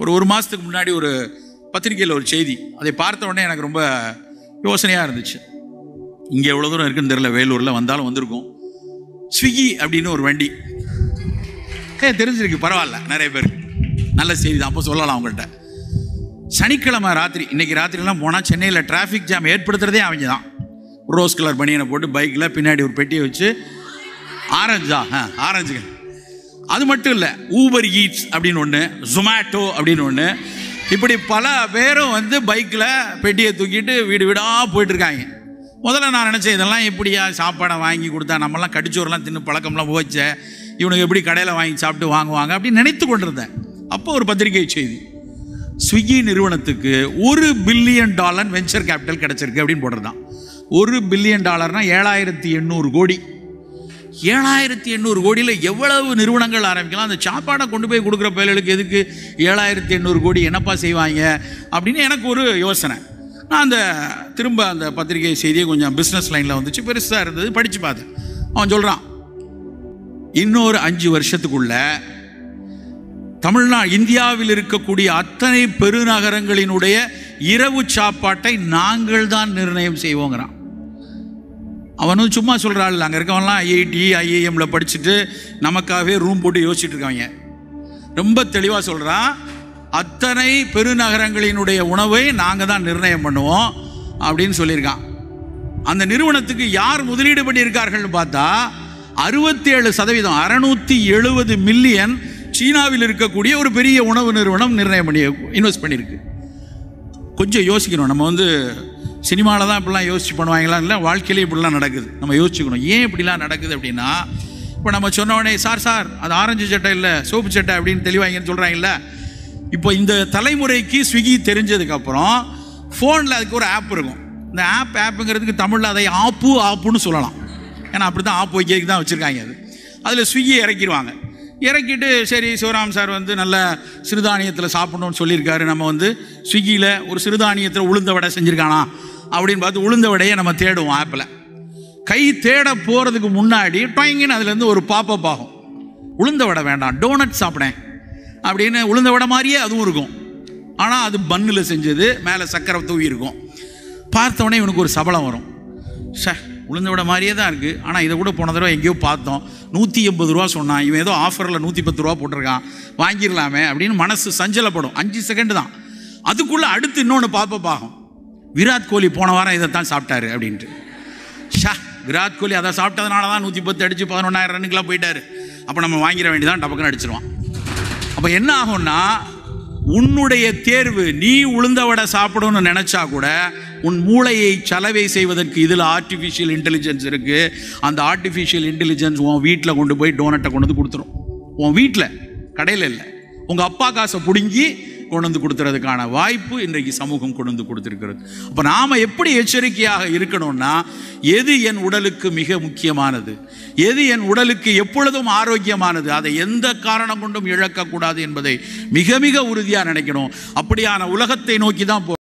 ஒரு ஒரு மாதத்துக்கு முன்னாடி ஒரு பத்திரிக்கையில் ஒரு செய்தி. அதை பார்த்த உடனே எனக்கு ரொம்ப யோசனையாக இருந்துச்சு. இங்கே எவ்வளோ தூரம் இருக்குன்னு தெரில வேலூரில் வந்தாலும் வந்திருக்கும். ஸ்விக்கி அப்படின்னு ஒரு வண்டி. ஏ தெரிஞ்சிருக்கு பரவாயில்ல நிறைய பேருக்கு. நல்ல செய்தி தான் அப்போ சொல்லலாம் அவங்கள்ட்ட. சனிக்கிழமை ராத்திரி இன்னைக்கு ராத்திரிலாம் போனால் சென்னையில் டிராஃபிக் ஜாம் ஏற்படுத்துறதே அவங்க தான் ரோஸ் கலர் பனியனை போட்டு பைக்கில் பின்னாடி ஒரு பெட்டியை வச்சு ஆரஞ்சா ஆ ஆரஞ்சுங்க அது மட்டும் இல்லை ஊபர் ஈட்ஸ் அப்படின்னு ஒன்று ஜொமேட்டோ அப்படின்னு ஒன்று இப்படி பல பேரும் வந்து பைக்கில் பெட்டியை தூக்கிட்டு வீடு வீடாக போயிட்டுருக்காங்க. முதல்ல நான் நினச்சேன் இதெல்லாம் எப்படியா சாப்பாடை வாங்கி கொடுத்தா நம்மலாம் கடிச்சோரெலாம் தின்னு பழக்கம்லாம் போச்சே இவனுக்கு எப்படி கடையில் வாங்கி சாப்பிட்டு வாங்குவாங்க அப்படின்னு நினைத்து கொண்டிருந்தேன். அப்போ ஒரு பத்திரிகை செய்தி ஸ்விக்கி நிறுவனத்துக்கு ஒரு பில்லியன் டாலர் வெஞ்சர் கேபிட்டல் கிடச்சிருக்கு அப்படின்னு போடுறதான் ஒரு பில்லியன் டாலர்னால் ஏழாயிரத்தி எண்ணூறு கோடி. ஏழாயிரத்தி எண்ணூறு கோடியில் எவ்வளவு நிறுவனங்கள் ஆரம்பிக்கலாம்? அந்த சாப்பாடை கொண்டு போய் கொடுக்குற பயல்களுக்கு எதுக்கு? ஏழாயிரத்தி எண்ணூறு கோடி என்னப்பா செய்வாங்க? அப்படின்னு எனக்கு ஒரு யோசனை. நான் அந்த திரும்ப அந்த பத்திரிகை செய்தியை கொஞ்சம் பிஸ்னஸ் லைனில் வந்துச்சு. பெருசாக இருந்தது படித்து பார்த்தேன். அவன் சொல்கிறான் இன்னொரு அஞ்சு வருஷத்துக்குள்ள தமிழ்நாடு இந்தியாவில் இருக்கக்கூடிய அத்தனை பெருநகரங்களினுடைய இரவு சாப்பாட்டை நாங்கள் தான் நிர்ணயம் செய்வோங்கிறான். அவனும் சும்மா சொல்கிறாள் அங்கே இருக்கவன்லாம் ஐஐடி ஐஏஎம்ல படிச்சுட்டு நமக்காகவே ரூம் போட்டு யோசிச்சுட்டு இருக்காங்க ரொம்ப தெளிவாக சொல்கிறான் அத்தனை பெருநகரங்களினுடைய உணவை நாங்கள் தான் நிர்ணயம் பண்ணுவோம் அப்படின்னு சொல்லியிருக்கான். அந்த நிறுவனத்துக்கு யார் முதலீடு பண்ணியிருக்கார்கள்னு பார்த்தா அறுபத்தி ஏழு சதவீதம் அறுநூத்தி எழுபது மில்லியன் சீனாவில் இருக்கக்கூடிய ஒரு பெரிய உணவு நிறுவனம் நிர்ணயம் பண்ணி இன்வெஸ்ட் பண்ணியிருக்கு. கொஞ்சம் யோசிக்கணும் நம்ம வந்து சினிமாவில் தான் இப்படிலாம் யோசிச்சு பண்ணுவாங்களா? இல்லை வாழ்க்கையிலே இப்படிலாம் நடக்குது. நம்ம யோசிச்சுக்கணும். ஏன் இப்படிலாம் நடக்குது அப்படின்னா இப்போ நம்ம சொன்ன உடனே சார் சார் அது ஆரஞ்சு சட்டை இல்லை சோப்பு சட்டை அப்படின்னு தெளிவாங்கன்னு சொல்கிறாங்கல்ல இப்போ இந்த தலைமுறைக்கு ஸ்விக்கி தெரிஞ்சதுக்கப்புறம் ஃபோனில் அதுக்கு ஒரு ஆப் இருக்கும். இந்த ஆப் ஆப்புங்கிறதுக்கு தமிழில் அதை ஆப்பு ஆப்புன்னு சொல்லலாம். ஏன்னா அப்படி தான் ஆப் வைக்கிறதுக்கு தான் வச்சுருக்காங்க அது. அதில் ஸ்விக்கி இறக்கிடுவாங்க. இறக்கிட்டு சரி சிவராம் சார் வந்து நல்ல சிறுதானியத்தில் சாப்பிடணும்னு சொல்லியிருக்காரு. நம்ம வந்து ஸ்விக்கியில் ஒரு சிறுதானியத்தில் உளுந்த வடை செஞ்சுருக்கானா? அப்படின்னு பார்த்து உளுந்த வடையை நம்ம தேடுவோம் ஆப்பில் கை தேட போகிறதுக்கு முன்னாடி டொயங்கின்னு அதுலேருந்து ஒரு பாப்பப் ஆகும். உளுந்த வடை வேண்டாம் டோனட் சாப்பிடேன். அப்படின்னு உளுந்த வடை மாதிரியே அதுவும் இருக்கும். ஆனால் அது பன்னில் செஞ்சது மேலே சக்கரை தூவி இருக்கும். பார்த்தவொடனே இவனுக்கு ஒரு சபலம் வரும். சே உளுந்த விட மாதிரியே தான் இருக்குது ஆனால் இதை கூட போன தடவை எங்கேயோ பார்த்தோம். நூற்றி எண்பது ரூபா சொன்னான். இவன் ஏதோ ஆஃபரில் நூற்றி பத்து ரூபா போட்டிருக்கான். வாங்கிடலாமே அப்படின்னு மனசு சஞ்சலப்படும். அஞ்சு செகண்ட் தான். அதுக்குள்ளே அடுத்து இன்னொன்று பார்ப்ப பாகம் விராட் கோலி போன வாரம் இதைத்தான் சாப்பிட்டாரு அப்படின்ட்டு. ஷா விராட் கோலி அதை சாப்பிட்டதுனால தான் நூற்றி பத்து அடித்து பதினொன்றாயிரம் ரன்னுக்கெலாம் போயிட்டார். அப்போ நம்ம வாங்கிட வேண்டியதான் டபக்குன்னு அடிச்சிருவான். அப்போ என்ன ஆகும்னா உன்னுடைய தேர்வு நீ உளுந்த வடை சாப்பிடணும்னு நினச்சா கூட உன் மூளையை சலவை செய்வதற்கு இதில் ஆர்டிஃபிஷியல் இன்டெலிஜென்ஸ் இருக்குது அந்த ஆர்டிஃபிஷியல் இன்டெலிஜென்ஸ் உன் வீட்டில் கொண்டு போய் டோனட்டை கொண்டு வந்து கொடுத்துரும். உன் வீட்டில் கடையில் இல்லை. உங்கள் அப்பா காசை பிடுங்கி கொண்டு வந்து கொடுத்துறதுக்கான வாய்ப்பு இன்றைக்கு சமூகம் கொண்டு வந்து கொடுத்துருக்கிறது. அப்போ நாம் எப்படி எச்சரிக்கையாக இருக்கணும்னா எது என் உடலுக்கு மிக முக்கியமானது? எது என் உடலுக்கு எப்பொழுதும் ஆரோக்கியமானது? அதை எந்த காரணம் கொண்டும் இழக்கக்கூடாது என்பதை மிக மிக உறுதியாக நினைக்கணும். அப்படியான உலகத்தை நோக்கி தான் போ